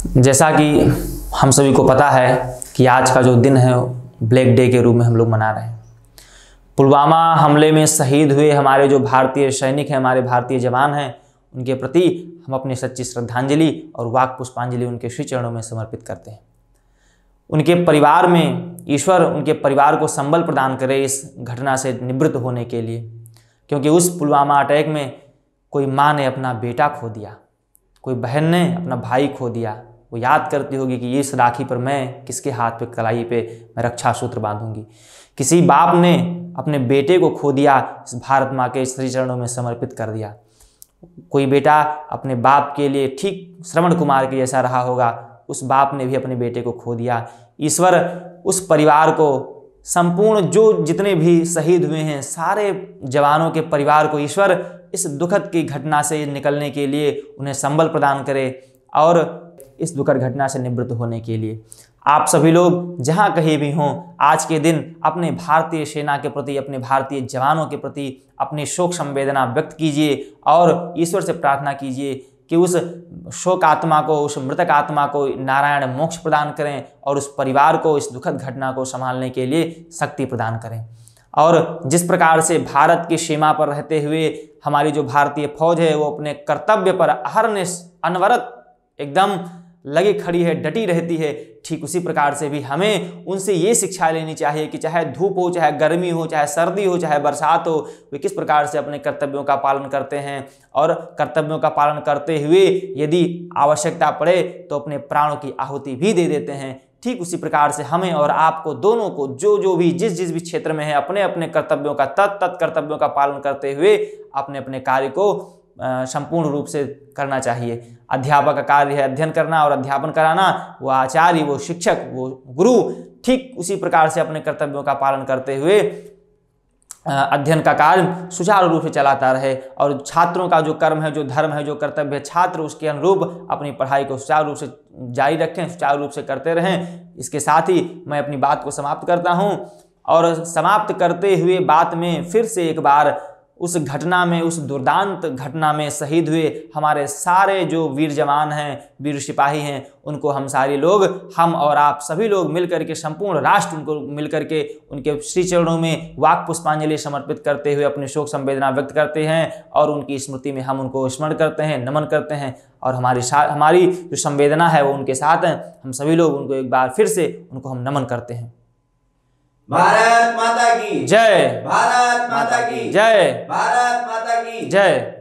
जैसा कि हम सभी को पता है कि आज का जो दिन है, ब्लैक डे के रूप में हम लोग मना रहे हैं। पुलवामा हमले में शहीद हुए हमारे जो भारतीय सैनिक हैं, हमारे भारतीय जवान हैं, उनके प्रति हम अपनी सच्ची श्रद्धांजलि और वाक पुष्पांजलि उनके श्री चरणों में समर्पित करते हैं। उनके परिवार में ईश्वर उनके परिवार को संबल प्रदान करे इस घटना से निवृत्त होने के लिए, क्योंकि उस पुलवामा अटैक में कोई माँ ने अपना बेटा खो दिया, कोई बहन ने अपना भाई खो दिया वो याद करती होगी कि इस राखी पर मैं किसके हाथ पे कलाई पे मैं रक्षा सूत्र बांधूँगी। किसी बाप ने अपने बेटे को खो दिया, इस भारत माँ के श्री चरणों में समर्पित कर दिया। कोई बेटा अपने बाप के लिए ठीक श्रवण कुमार के जैसा रहा होगा, उस बाप ने भी अपने बेटे को खो दिया। ईश्वर उस परिवार को संपूर्ण जो जितने भी शहीद हुए हैं, सारे जवानों के परिवार को ईश्वर इस दुखद की घटना से निकलने के लिए उन्हें संबल प्रदान करे और इस दुखद घटना से निवृत्त होने के लिए। आप सभी लोग जहाँ कहीं भी हों, आज के दिन अपने भारतीय सेना के प्रति, अपने भारतीय जवानों के प्रति अपनी शोक संवेदना व्यक्त कीजिए और ईश्वर से प्रार्थना कीजिए कि उस शोक आत्मा को, उस मृतक आत्मा को नारायण मोक्ष प्रदान करें और उस परिवार को, इस दुखद घटना को संभालने के लिए शक्ति प्रदान करें। और जिस प्रकार से भारत की सीमा पर रहते हुए हमारी जो भारतीय फौज है, वो अपने कर्तव्य पर अहरनिश अनवरत एकदम लगी खड़ी है, डटी रहती है। ठीक उसी प्रकार से भी हमें उनसे ये शिक्षा लेनी चाहिए कि चाहे धूप हो, चाहे गर्मी हो, चाहे सर्दी हो, चाहे बरसात हो, वे किस प्रकार से अपने कर्तव्यों का पालन करते हैं। और कर्तव्यों का पालन करते हुए यदि आवश्यकता पड़े तो अपने प्राणों की आहुति भी दे देते हैं। ठीक उसी प्रकार से हमें और आपको दोनों को जो जो भी, जिस जिस भी क्षेत्र में है, अपने अपने कर्तव्यों का तत् तत् कर्तव्यों का पालन करते हुए अपने अपने कार्य को संपूर्ण रूप से करना चाहिए। अध्यापक का कार्य है अध्ययन करना और अध्यापन कराना। वो आचार्य, वो शिक्षक, वो गुरु ठीक उसी प्रकार से अपने कर्तव्यों का पालन करते हुए अध्ययन का कार्य सुचारू रूप से चलाता रहे। और छात्रों का जो कर्म है, जो धर्म है, जो कर्तव्य है, छात्र उसके अनुरूप अपनी पढ़ाई को सुचारू रूप से जारी रखें, सुचारू रूप से करते रहें। इसके साथ ही मैं अपनी बात को समाप्त करता हूँ। और समाप्त करते हुए बात में फिर से एक बार उस घटना में, उस दुर्दांत घटना में शहीद हुए हमारे सारे जो वीर जवान हैं, वीर सिपाही हैं, उनको हम सारे लोग, हम और आप सभी लोग मिलकर के, संपूर्ण राष्ट्र उनको मिलकर के, उनके श्री चरणों में वाक पुष्पांजलि समर्पित करते हुए अपनी शोक संवेदना व्यक्त करते हैं और उनकी स्मृति में हम उनको स्मरण करते हैं, नमन करते हैं और हमारी हमारी जो संवेदना है वो उनके साथ हैं। हम सभी लोग उनको एक बार फिर से उनको हम नमन करते हैं। भारत माता की। जय। भारत माता की। जय। भारत माता की। जय।